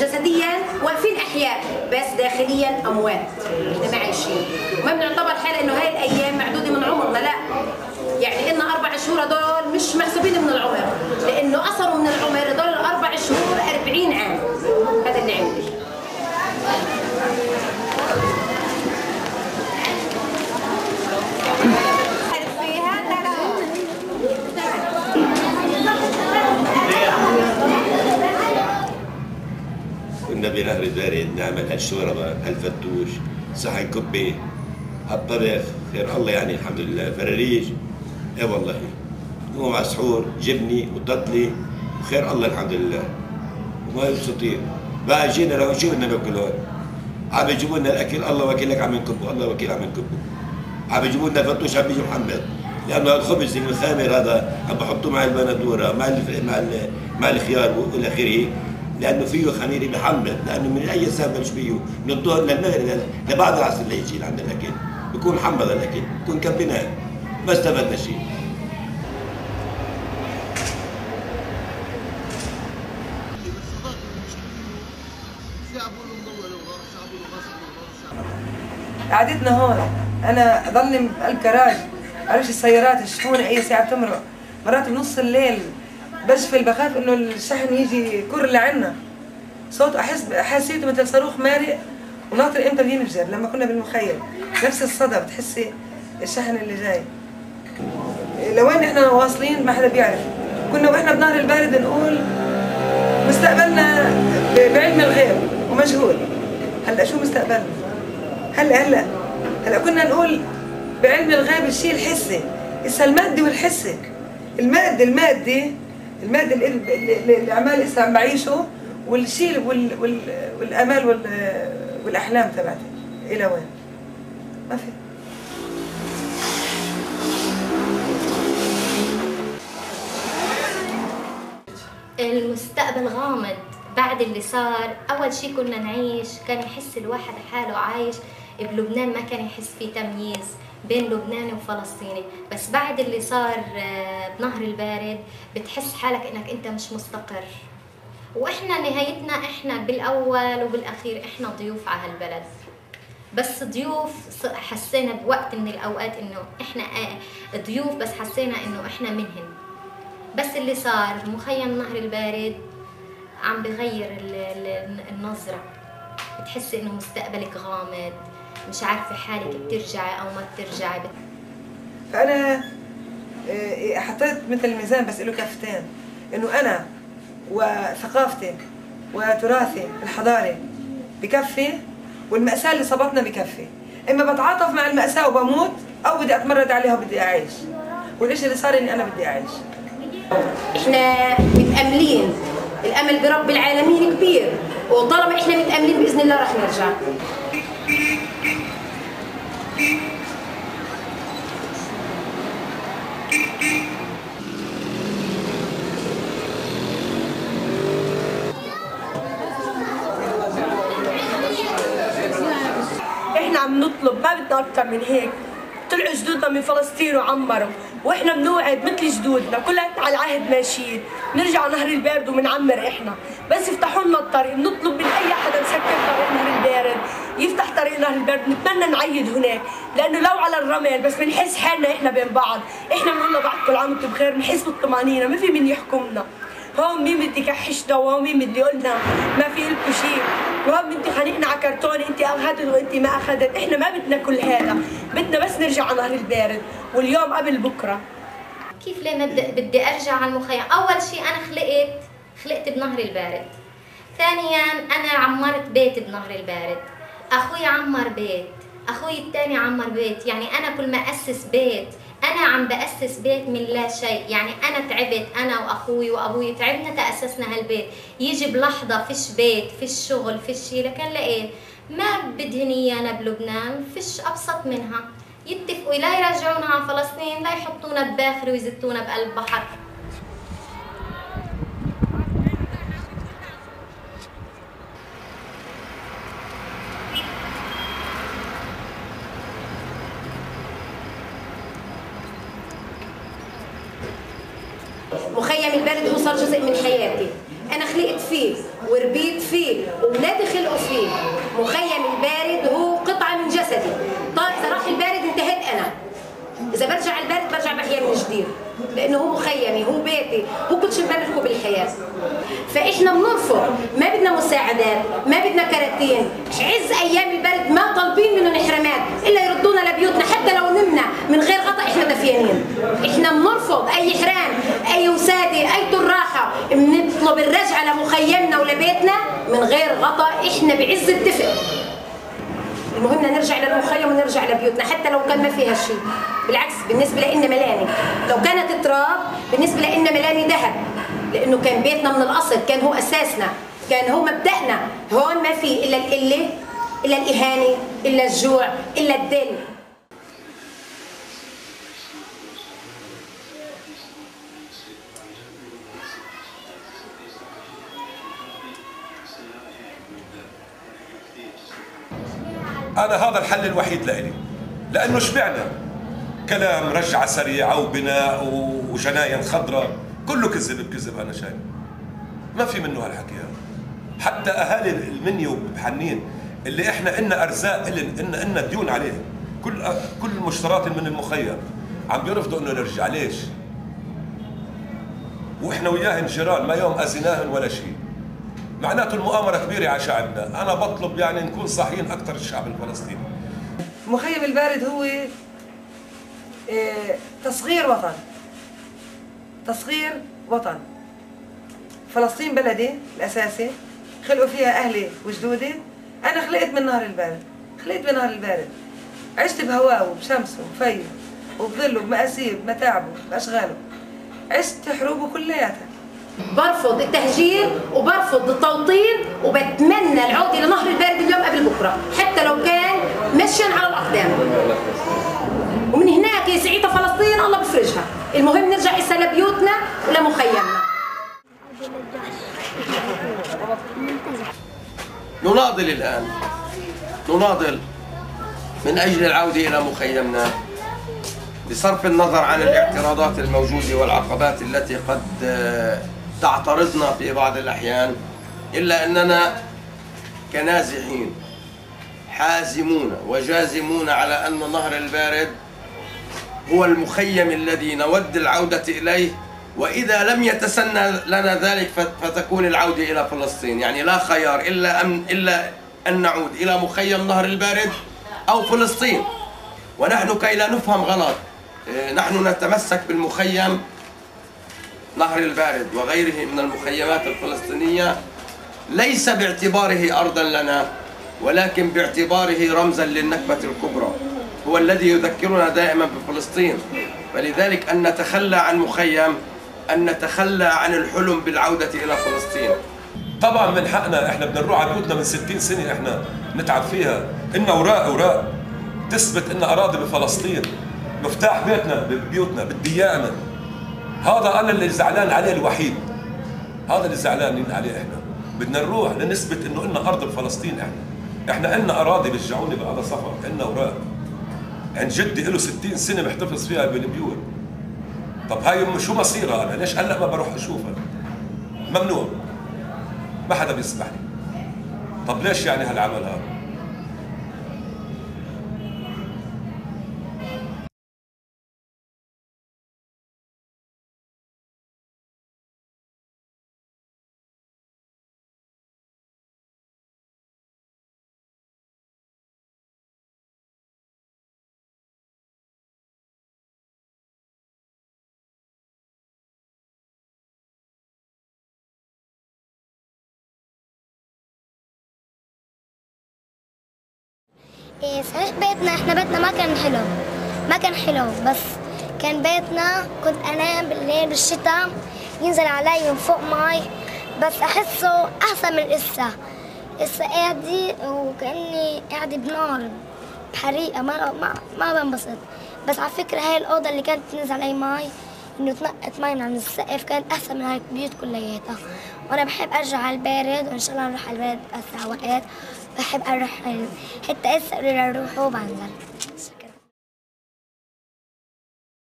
جسديا واقفين احياء بس داخليا أموات. إحنا عايشين. ما بنعتبر حالة إنه هاي الأيام معدوده من عمرنا لا يعني لنا أربع شهور هدول مش محسوبين من العمر لأنه اثروا من العمر هدول الاربع شهور 40 عام هذا اللي عندي كنا بنهر البارد نعمل هالشوربه هالفتوش صحن كبه هالطبخ خير الله يعني الحمد لله. فراريج اي والله. ومع سحور جبني وتطلي وخير الله الحمد لله. وما يبسطين بقى جينا لو شو بدنا ناكل هون عم يجيبوا لنا الأكل الله وكيلك عم نكبه الله وكيل عم نكبه عم يجيبوا لنا فتوش عم يجي محمد. لأنه الخبز المخامر هذا عم بحطوه مع البندورة مع. مع. مع الخيار وإلى آخره. لأنه فيه خميره بحمض لأنه من أي سبب بلش فيه؟ من الظهر للمغرب لبعد العصر ليجي عندنا الأكل. بكون حمض الأكل بكون كبناه ما استفدنا شيء. قعدتنا هون. أنا ضلني بقلب كراج بعرفش السيارات الشحونه أي ساعة بتمرق. مرات بنص الليل بشفل بخاف إنه الشحن يجي يكر لعنا. صوت احس حسيته مثل صاروخ مارق وناطر إمتى بينفجر لما كنا بالمخيم. نفس الصدى بتحسي الشحن اللي جاي. لوين إحنا واصلين ما حدا بيعرف. كنا وإحنا بنهر البارد نقول مستقبلنا بعلم الغيب ومجهول. هلأ شو مستقبلنا؟ هلا هلا هلأ كنا نقول بعلم الغيب الشيء الحسي. هسه المادي والحسي. المادي المادي المادي اللي, اللي, اللي عمال هسه عم بعيشه والشيء وال وال والأمال وال والأحلام تبعتي إلى وين؟ ما في. المستقبل غامض. بعد اللي صار أول شيء كنا نعيش كان يحس الواحد حاله عايش. بلبنان ما كان يحس في تمييز. بين لبناني وفلسطيني بس بعد اللي صار آه، بنهر البارد بتحس حالك إنك أنت مش مستقر. وإحنا نهايتنا إحنا بالأول وبالأخير إحنا ضيوف على هالبلد. بس ضيوف حسينا بوقت من الأوقات إنه إحنا آه ضيوف بس حسينا إنه إحنا منهن. بس اللي صار مخيم نهر البارد عم بغير ال- ال- النظرة. بتحسي إنه مستقبلك غامض. مش عارفة حالك بترجعي أو ما بترجعي. بت... فأنا آه، حطيت مثل ميزان بس له كفتين. إنه أنا وثقافتي وتراثي الحضاري بكفي والمأساة اللي صابتنا بكفي. إما بتعاطف مع المأساة وبموت أو بدي أتمرد عليها وبدي أعيش. والشيء اللي صار إني أنا بدي أعيش. إحنا متأملين. الأمل برب العالمين كبير. وطالما إحنا متأملين بإذن الله رح نرجع. إحنا عم نطلب ما بدنا أكثر من هيك. طلعوا جدودنا من فلسطين وعمروا. وإحنا بنوعد مثل جدودنا. كلنا على العهد ماشيين نرجع نهر البارد وبنعمر إحنا. بس يفتحوا لنا الطريق. بنطلب من أي حدا مسكر طريق نهر البارد يفتح طريق نهر البارد نتمنى نعيد هناك لأنه لو على الرمل بس بنحس حالنا إحنا بين بعض. إحنا بنقول لبعض كل عام وأنتم بخير بنحس بالطمأنينة ما في مين يحكمنا هون مين بده يكحشنا وهون مين بده يقولنا ما في لكم شيء. وهون بنتي خانقنا على كرتون انت أخذت وانت ما أخذت. إحنا ما بدنا كل هذا. بدنا بس نرجع على نهر البارد. واليوم قبل بكرة. كيف ليه ما بدي بدي أرجع على المخيم أول شيء أنا خلقت خلقت بنهر البارد. ثانيا أنا عمرت بيت بنهر البارد. أخوي عمر بيت أخوي الثاني عمر بيت يعني أنا كل ما أسس بيت أنا عم بأسس بيت من لا شيء يعني أنا تعبت أنا وأخوي وأبوي تعبنا تأسسنا هالبيت. يجي بلحظة فيش بيت فيش شغل فيش شيء لكن لقيت ما بدهن إيانا بلبنان فيش أبسط منها. يتفقوا لا يرجعونا على فلسطين لا يحطونا بباخر ويزتونا بقلب بحر. مخيم البارد هو صار جزء من حياتي. أنا خلقت فيه وربيت فيه وولادي خلقوا فيه. مخيم البارد هو قطعة من جسدي. طيب إذا راح البارد انتهيت أنا. إذا برجع البارد برجع بحيا من جديد. لأنه هو مخيمي هو بيتي هو كل شيء بملكه بالحياة. فإحنا بنرفض. ما بدنا مساعدات ما بدنا كراتين. عز أيام البرد ما طالبين منهم احرامات إلا يردونا لبيوتنا حتى لو نمنا من غير غطاء إحنا دفيانين. إحنا بنرفض أي حرام اي وساده اي طراحه بنطلب الرجعة لمخيمنا ولبيتنا من غير غطاء إحنا بعز الدفء. المهم نرجع للمخيم ونرجع لبيوتنا حتى لو كان ما فيها شيء. بالعكس بالنسبة لنا ملاني. لو كانت تراب بالنسبة لنا ملاني ذهب. لأنه كان بيتنا من الأصل كان هو أساسنا كان هو مبدأنا. هون ما في إلا القله إلا الإهانة إلا الجوع إلا الدل أنا هذا الحل الوحيد لإلي. لأنه شبعنا. كلام رجعة سريعة وبناء وجناين خضراء. كله كذب بكذب أنا شايف. ما في منه هالحكي هذا. حتى أهالي المنيو بحنين اللي إحنا إلنا أرزاق إلن إلنا إلنا ديون عليه كل كل المشترات من المخيم عم بيرفضوا إنه نرجع. ليش؟ وإحنا وياهن جيران. ما يوم اذيناهن ولا شيء. معناته المؤامرة كبيرة على شعبنا. أنا بطلب يعني نكون صاحيين أكثر الشعب الفلسطيني. مخيم البارد هو آه، تصغير وطن. تصغير وطن. فلسطين بلدي الأساسي خلقوا فيها أهلي وجدودي. أنا خلقت من نهر البارد. خلقت بنهر البارد. عشت بهواه وبشمسه وبفيه وبظله بمآسيه بمتاعبه بأشغاله عشت حروبه كلياتها. برفض التهجير وبرفض التوطين وبتمنى العودة لنهر البارد اليوم قبل بكرة حتى لو كان مشيا على الأقدام. ومن هناك يا سعيدة فلسطين الله بفرجها. المهم نرجع هسه لبيوتنا ولمخيمنا نناضل الآن. نناضل. من أجل العودة إلى مخيمنا. بصرف النظر عن الاعتراضات الموجودة والعقبات التي قد تعترضنا في بعض الأحيان إلا أننا كنازحين حازمون وجازمون على أن نهر البارد هو المخيم الذي نود العودة إليه وإذا لم يتسنى لنا ذلك فت- فتكون العودة إلى فلسطين. يعني لا خيار إلا أن, إلا أن نعود إلى مخيم نهر البارد أو فلسطين. ونحن كي لا نفهم غلط إيه، نحن نتمسك بالمخيم نهر البارد وغيره من المخيمات الفلسطينية ليس باعتباره أرضا لنا ولكن باعتباره رمزا للنكبة الكبرى. هو الذي يذكرنا دائما بفلسطين. فلذلك أن نتخلى عن مخيم أن نتخلى عن الحلم بالعودة إلى فلسطين. طبعا من حقنا إحنا بدنا نروح على بيوتنا من 60 سنة إحنا نتعب فيها. إلنا أوراق أوراق تثبت إن أراضي بفلسطين مفتاح بيتنا ببيوتنا بالديانه هذا أنا اللي زعلان عليه الوحيد. هذا اللي زعلانين عليه إحنا. بدنا نروح لنثبت إنه إلنا أرض بفلسطين إحنا. إحنا إلنا أراضي بيرجعوني بهذا سفر إلنا أوراق. عند جدي له 60 سنة محتفظ فيها بالبيوت. طب هاي شو مصيرها أنا؟ ليش هلأ ما بروح اشوفها ممنوع. ما حدا بيسمح لي طب ليش يعني هالعمل هذا؟ إيه صحيح بيتنا إحنا بيتنا ما كان حلو. ما كان حلو بس كان بيتنا كنت أنام بالليل بالشتاء ينزل علي من فوق مي بس أحسه أحسن من إسا. إسا قاعدة وكأني قاعدة بنار بحريقة ما ما ما بنبسط. بس على فكرة هاي الأوضة اللي كانت تنزل علي مي إنه تنقط مي عند السقف كانت أحسن من هاي البيوت كلياتها. وأنا بحب أرجع على البارد وإن شاء الله نروح على البارد أسرع وقت. بحب أروح قالوا لي روحوا وبنزل